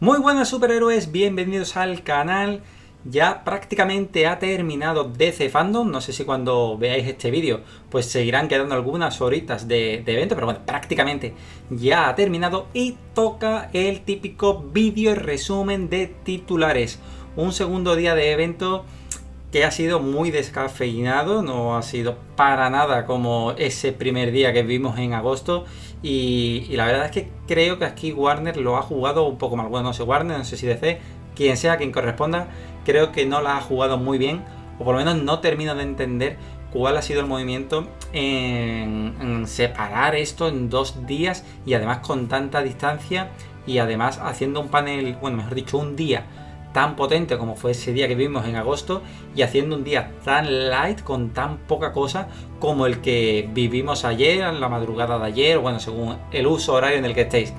Muy buenas superhéroes, bienvenidos al canal. Ya prácticamente ha terminado DC Fandom, no sé si cuando veáis este vídeo pues seguirán quedando algunas horitas de, de, evento, pero bueno, prácticamente ya ha terminado y toca el típico vídeo resumen de titulares. Un segundo día de evento que ha sido muy descafeinado, no ha sido para nada como ese primer día que vimos en agosto y, la verdad es que creo que aquí Warner lo ha jugado un poco mal, bueno no sé Warner, no sé si DC, quien sea quien corresponda, creo que no la ha jugado muy bien o por lo menos no termino de entender cuál ha sido el movimiento en, en separar esto en dos días y además con tanta distancia y además haciendo un panel, bueno mejor dicho un día tan potente como fue ese día que vimos en agosto y haciendo un día tan light con tan poca cosa como el que vivimos ayer, en la madrugada de ayer, bueno, según el uso horario en el que estéis.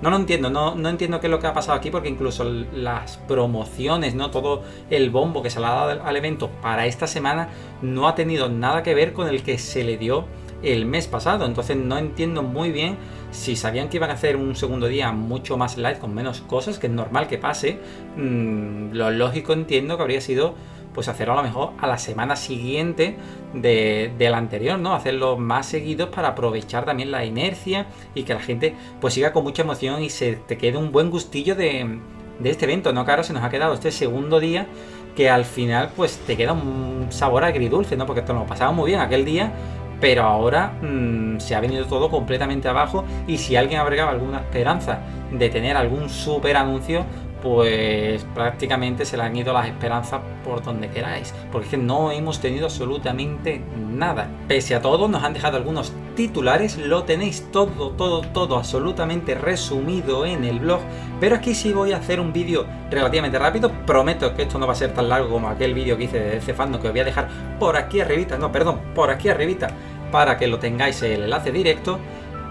No lo entiendo, no, no entiendo qué es lo que ha pasado aquí porque incluso las promociones, no todo el bombo que se le ha dado al evento para esta semana no ha tenido nada que ver con el que se le dio el mes pasado. Entonces no entiendo muy bien si sabían que iban a hacer un segundo día mucho más light con menos cosas, que es normal que pase. Mmm, lo lógico entiendo que habría sido pues hacerlo a lo mejor a la semana siguiente de, del anterior, ¿no? Hacerlo más seguidos para aprovechar también la inercia y que la gente pues siga con mucha emoción y se te quede un buen gustillo de, de este evento, ¿no? Que ahora se nos ha quedado este segundo día que al final pues te queda un sabor agridulce, ¿no? Porque esto nos lo pasamos muy bien aquel día pero ahora mmm, se ha venido todo completamente abajo y si alguien abrigaba alguna esperanza de tener algún super anuncio, pues prácticamente se le han ido las esperanzas por donde queráis, porque no hemos tenido absolutamente nada. Pese a todo, nos han dejado algunos titulares, lo tenéis todo, todo, todo absolutamente resumido en el blog, pero aquí sí voy a hacer un vídeo relativamente rápido, prometo que esto no va a ser tan largo como aquel vídeo que hice de DC Fandom, que os voy a dejar por aquí arribita, no, perdón, por aquí arribita, para que lo tengáis el enlace directo,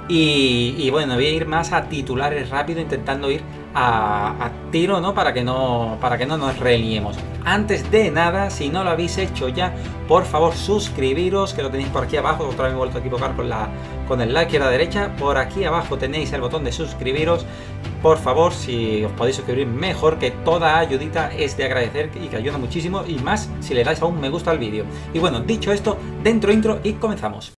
y, y, bueno, voy a ir más a titulares rápido, intentando ir a, tiro, ¿no? Para que no, para que no nos reliemos. Antes de nada, si no lo habéis hecho ya, por favor suscribiros, que lo tenéis por aquí abajo. Otra vez me he vuelto a equivocar con, la, con el like a la derecha. Por aquí abajo tenéis el botón de suscribiros. Por favor, si os podéis suscribir mejor, que toda ayudita es de agradecer y que ayuda muchísimo. Y más si le dais a un me gusta al vídeo. Y bueno, dicho esto, dentro intro y comenzamos.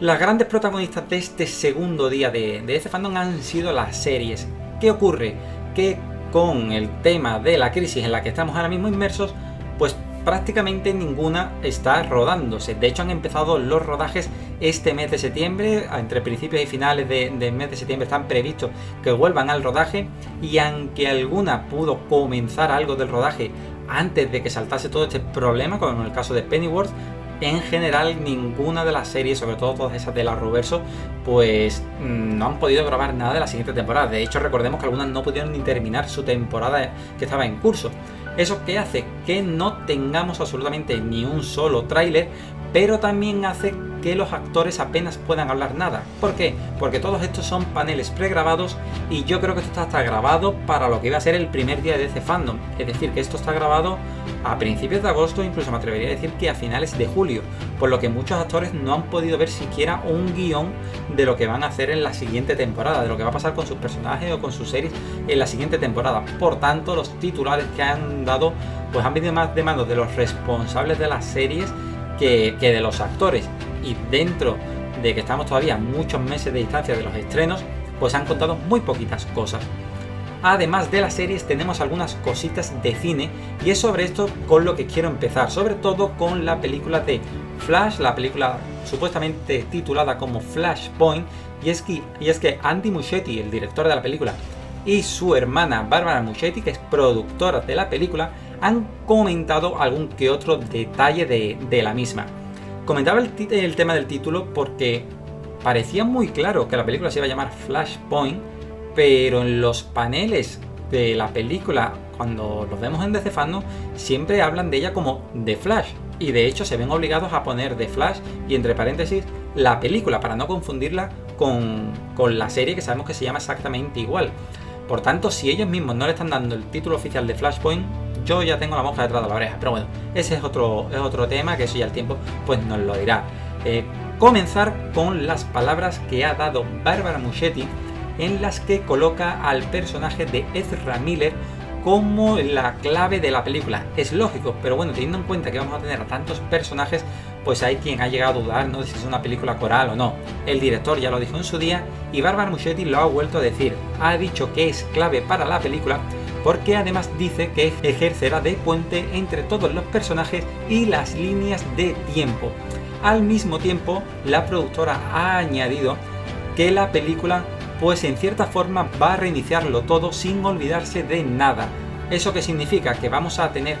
Las grandes protagonistas de este segundo día de, este fandom han sido las series. ¿Qué ocurre? Que con el tema de la crisis en la que estamos ahora mismo inmersos, pues prácticamente ninguna está rodándose. De hecho, han empezado los rodajes este mes de septiembre. Entre principios y finales del de mes de septiembre están previstos que vuelvan al rodaje. Y aunque alguna pudo comenzar algo del rodaje antes de que saltase todo este problema, como en el caso de Pennyworth, en general ninguna de las series, sobre todo todas esas de la Roverso, pues no han podido grabar nada de la siguiente temporada. De hecho, recordemos que algunas no pudieron ni terminar su temporada que estaba en curso. ¿Eso que hace? Que no tengamos absolutamente ni un solo tráiler, pero también hace que los actores apenas puedan hablar nada. ¿Por qué? Porque todos estos son paneles pregrabados y yo creo que esto está grabado para lo que iba a ser el primer día de DC Fandom. Es decir, que esto está grabado a principios de agosto, incluso me atrevería a decir que a finales de julio, por lo que muchos actores no han podido ver siquiera un guion de lo que van a hacer en la siguiente temporada, de lo que va a pasar con sus personajes o con sus series en la siguiente temporada. Por tanto, los titulares que han dado pues han venido más de manos de los responsables de las series que de los actores y dentro de que estamos todavía muchos meses de distancia de los estrenos, pues han contado muy poquitas cosas. Además de las series tenemos algunas cositas de cine y es sobre esto con lo que quiero empezar, sobre todo con la película de Flash, la película supuestamente titulada como Flashpoint, y es que, y es que Andy Muschietti, el director de la película, y su hermana Barbara Muschietti, que es productora de la película, han comentado algún que otro detalle de, de la misma. Comentaba el, tema del título porque parecía muy claro que la película se iba a llamar Flashpoint, pero en los paneles de la película, cuando los vemos en DC siempre hablan de ella como The Flash. Y de hecho se ven obligados a poner The Flash y entre paréntesis la película para no confundirla con, con la serie que sabemos que se llama exactamente igual. Por tanto, si ellos mismos no le están dando el título oficial de Flashpoint, yo ya tengo la mosca detrás de la oreja. Pero bueno, ese es otro, es otro tema que eso ya el tiempo pues nos lo dirá. Eh, comenzar con las palabras que ha dado Bárbara Muschetti en las que coloca al personaje de Ezra Miller como la clave de la película. Es lógico, pero bueno, teniendo en cuenta que vamos a tener a tantos personajes, pues hay quien ha llegado a dudar ¿no? si es una película coral o no. El director ya lo dijo en su día y Barbara Muschetti lo ha vuelto a decir. Ha dicho que es clave para la película porque además dice que ejercerá de puente entre todos los personajes y las líneas de tiempo. Al mismo tiempo, la productora ha añadido que la película pues en cierta forma va a reiniciarlo todo sin olvidarse de nada. ¿Eso qué significa? Que vamos a tener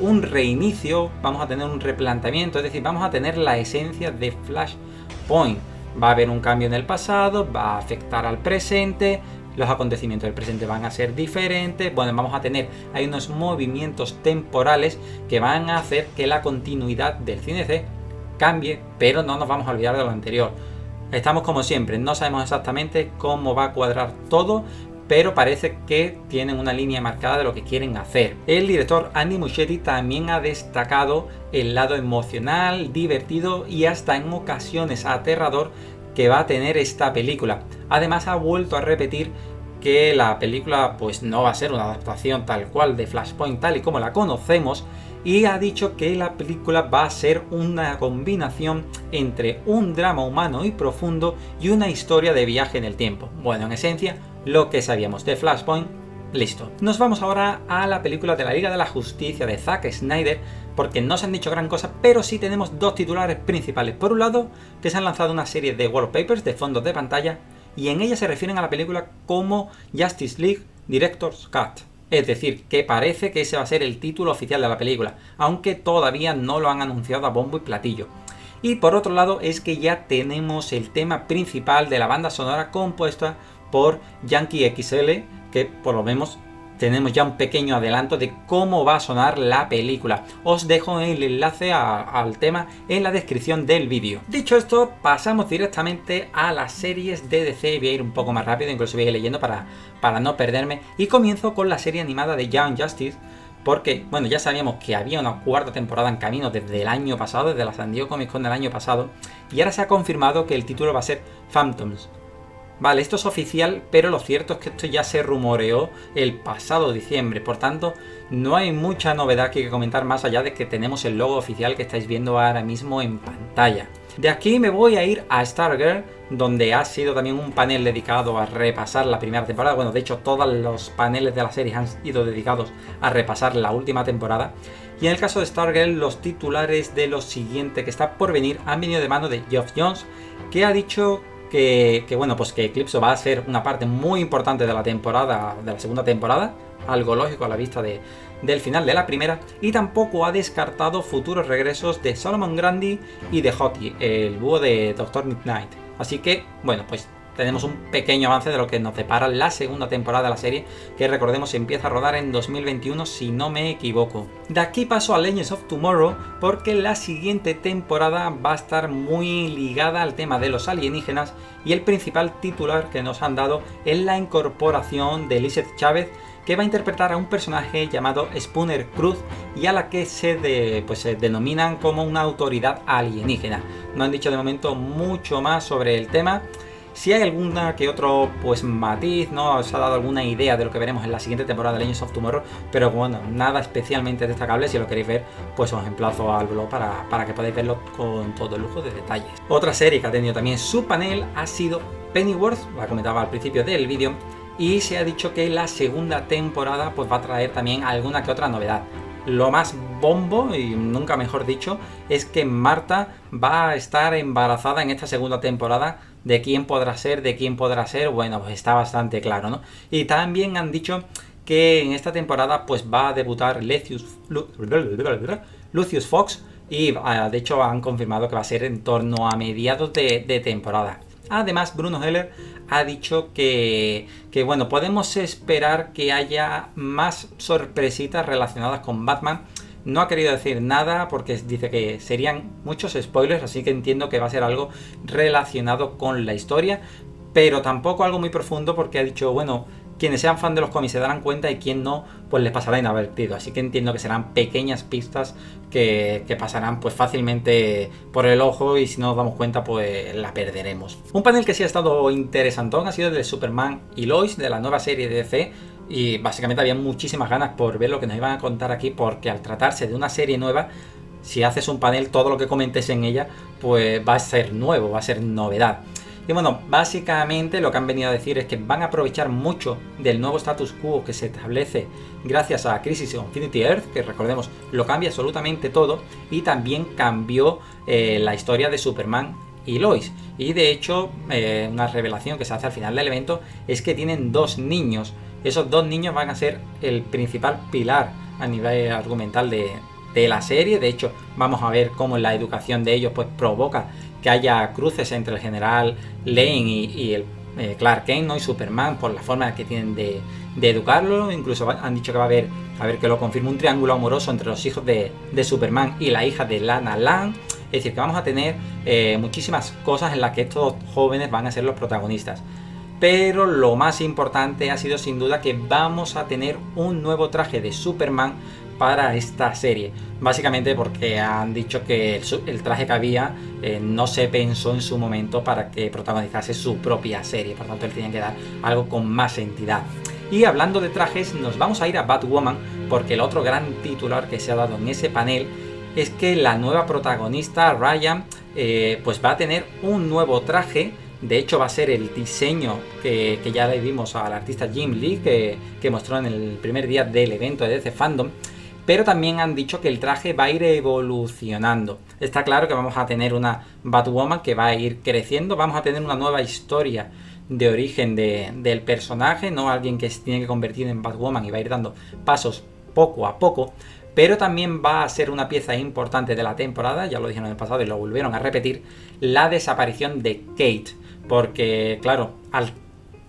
un reinicio, vamos a tener un replanteamiento, es decir, vamos a tener la esencia de Flashpoint. Va a haber un cambio en el pasado, va a afectar al presente, los acontecimientos del presente van a ser diferentes, bueno, vamos a tener, hay unos movimientos temporales que van a hacer que la continuidad del cine C cambie, pero no nos vamos a olvidar de lo anterior. Estamos como siempre, no sabemos exactamente cómo va a cuadrar todo, pero parece que tienen una línea marcada de lo que quieren hacer. El director Andy Muschietti también ha destacado el lado emocional, divertido y hasta en ocasiones aterrador que va a tener esta película. Además ha vuelto a repetir que la película pues no va a ser una adaptación tal cual de Flashpoint tal y como la conocemos y ha dicho que la película va a ser una combinación entre un drama humano y profundo y una historia de viaje en el tiempo. Bueno, en esencia, lo que sabíamos de Flashpoint, listo. Nos vamos ahora a la película de la Liga de la Justicia de Zack Snyder, porque no se han dicho gran cosa, pero sí tenemos dos titulares principales. Por un lado, que se han lanzado una serie de wallpapers de fondos de pantalla, y en ella se refieren a la película como Justice League Director's Cut. Es decir, que parece que ese va a ser el título oficial de la película, aunque todavía no lo han anunciado a bombo y platillo. Y por otro lado es que ya tenemos el tema principal de la banda sonora compuesta por Yankee XL, que por lo menos tenemos ya un pequeño adelanto de cómo va a sonar la película. Os dejo el enlace al tema en la descripción del vídeo. Dicho esto, pasamos directamente a las series de DC. Voy a ir un poco más rápido, incluso voy a ir leyendo para, para no perderme. Y comienzo con la serie animada de Young Justice. Porque, bueno, ya sabíamos que había una cuarta temporada en camino desde el año pasado, desde la San Diego Comic Con del año pasado. Y ahora se ha confirmado que el título va a ser Phantoms. Vale, esto es oficial, pero lo cierto es que esto ya se rumoreó el pasado diciembre, por tanto no hay mucha novedad que comentar más allá de que tenemos el logo oficial que estáis viendo ahora mismo en pantalla. De aquí me voy a ir a Stargirl, donde ha sido también un panel dedicado a repasar la primera temporada. Bueno, de hecho todos los paneles de la serie han ido dedicados a repasar la última temporada. Y en el caso de Stargirl, los titulares de lo siguiente que está por venir han venido de mano de Geoff Jones, que ha dicho que, bueno, pues que Eclipse va a ser una parte muy importante de la temporada, de la segunda temporada, algo lógico a la vista de, del final de la primera, y tampoco ha descartado futuros regresos de Solomon Grandi y de Hottie, el búho de Doctor Midnight. Así que, bueno, pues tenemos un pequeño avance de lo que nos depara la segunda temporada de la serie, que recordemos empieza a rodar en 2021 si no me equivoco. De aquí paso a Legends of Tomorrow porque la siguiente temporada va a estar muy ligada al tema de los alienígenas y el principal titular que nos han dado es la incorporación de Lizeth Chávez que va a interpretar a un personaje llamado Spooner Cruz y a la que se, pues, se denominan como una autoridad alienígena. No han dicho de momento mucho más sobre el tema, si hay alguna que otro pues matiz, ¿no? Os ha dado alguna idea de lo que veremos en la siguiente temporada de Legends of Tomorrow, pero bueno, nada especialmente destacable. Si lo queréis ver, pues os emplazo al blog para, para que podáis verlo con todo el lujo de detalles. Otra serie que ha tenido también su panel ha sido Pennyworth, la comentaba al principio del vídeo, y se ha dicho que la segunda temporada pues va a traer también alguna que otra novedad. Lo más bombo, y nunca mejor dicho, es que Marta va a estar embarazada en esta segunda temporada de quién podrá ser, de quién podrá ser, bueno, pues está bastante claro, ¿no? Y también han dicho que en esta temporada pues va a debutar Lucius, Fox y ah, de hecho han confirmado que va a ser en torno a mediados de, temporada. Además, Bruno Heller ha dicho que, que, bueno, podemos esperar que haya más sorpresitas relacionadas con Batman no ha querido decir nada porque dice que serían muchos spoilers, así que entiendo que va a ser algo relacionado con la historia, pero tampoco algo muy profundo porque ha dicho, bueno, quienes sean fan de los cómics se darán cuenta y quien no, pues les pasará inadvertido. Así que entiendo que serán pequeñas pistas que, pasarán pues fácilmente por el ojo y si no nos damos cuenta pues la perderemos. Un panel que sí ha estado interesantón ha sido el de Superman y Lois de la nueva serie de DC y básicamente había muchísimas ganas por ver lo que nos iban a contar aquí porque al tratarse de una serie nueva si haces un panel todo lo que comentes en ella pues va a ser nuevo, va a ser novedad. Y bueno, básicamente lo que han venido a decir es que van a aprovechar mucho del nuevo status quo que se establece gracias a Crisis Infinity Earth, que recordemos lo cambia absolutamente todo, y también cambió eh, la historia de Superman y Lois. Y de hecho, eh, una revelación que se hace al final del evento es que tienen dos niños. Esos dos niños van a ser el principal pilar a nivel argumental de, la serie. De hecho, vamos a ver cómo la educación de ellos pues provoca que haya cruces entre el general Lane y, el eh, Clark Kent ¿no? y Superman por la forma que tienen de, educarlo. Incluso han dicho que va a haber, a ver que lo confirma, un triángulo amoroso entre los hijos de, Superman y la hija de Lana Lang. Es decir, que vamos a tener eh, muchísimas cosas en las que estos jóvenes van a ser los protagonistas. Pero lo más importante ha sido sin duda que vamos a tener un nuevo traje de Superman para esta serie. Básicamente porque han dicho que el, traje que había eh, no se pensó en su momento para que protagonizase su propia serie. Por tanto, él tiene que dar algo con más entidad. Y hablando de trajes, nos vamos a ir a Batwoman porque el otro gran titular que se ha dado en ese panel es que la nueva protagonista, Ryan, eh, pues va a tener un nuevo traje de hecho, va a ser el diseño que, ya le vimos al artista Jim Lee, que, que, mostró en el primer día del evento de DC Fandom. Pero también han dicho que el traje va a ir evolucionando. Está claro que vamos a tener una Batwoman que va a ir creciendo, vamos a tener una nueva historia de origen del personaje, no alguien que se tiene que convertir en Batwoman y va a ir dando pasos poco a poco, pero también va a ser una pieza importante de la temporada, ya lo dijeron en el pasado y lo volvieron a repetir, la desaparición de Kate, porque claro, al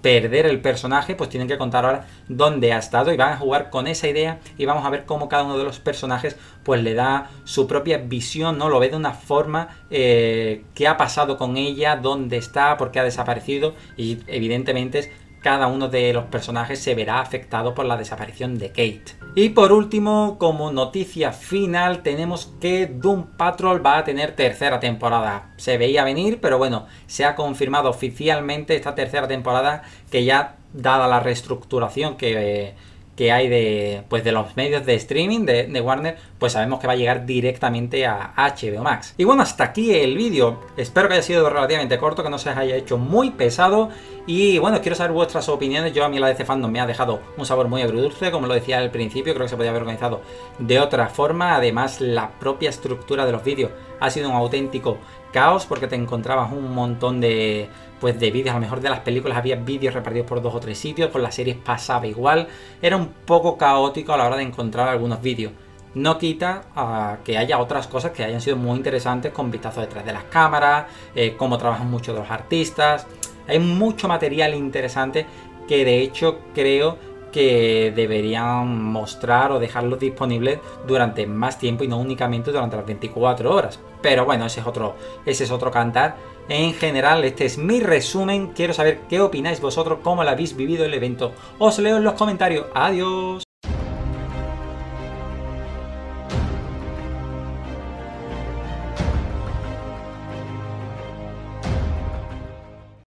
perder el personaje, pues tienen que contar ahora dónde ha estado y van a jugar con esa idea y vamos a ver cómo cada uno de los personajes pues le da su propia visión, ¿no? Lo ve de una forma, eh, qué ha pasado con ella, dónde está, por qué ha desaparecido y evidentemente cada uno de los personajes se verá afectado por la desaparición de Kate. Y por último, como noticia final, tenemos que Doom Patrol va a tener tercera temporada. Se veía venir, pero bueno, se ha confirmado oficialmente esta tercera temporada que ya, dada la reestructuración que que hay de, pues de los medios de streaming de, Warner, pues sabemos que va a llegar directamente a HBO Max. Y bueno, hasta aquí el vídeo. Espero que haya sido relativamente corto, que no se haya hecho muy pesado. Y bueno, quiero saber vuestras opiniones. Yo a mí la DC Fandom me ha dejado un sabor muy agridulce, como lo decía al principio, creo que se podía haber organizado de otra forma. Además, la propia estructura de los vídeos ha sido un auténtico caos porque te encontrabas un montón de pues de vídeos, a lo mejor de las películas había vídeos repartidos por dos o tres sitios, con las series pasaba igual, era un poco caótico a la hora de encontrar algunos vídeos. No quita a que haya otras cosas que hayan sido muy interesantes con vistazos detrás de las cámaras, eh, cómo trabajan muchos de los artistas. Hay mucho material interesante que de hecho creo que deberían mostrar o dejarlo disponible durante más tiempo y no únicamente durante las 24 horas. Pero bueno, ese es otro, ese es otro cantar. En general, este es mi resumen. Quiero saber qué opináis vosotros, cómo lo habéis vivido el evento. Os leo en los comentarios. Adiós.